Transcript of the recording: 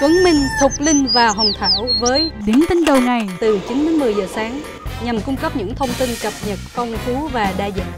Tuấn Minh, Thục Linh và Hồng Thảo với Điểm tin đầu ngày từ 9 đến 10 giờ sáng nhằm cung cấp những thông tin cập nhật phong phú và đa dạng.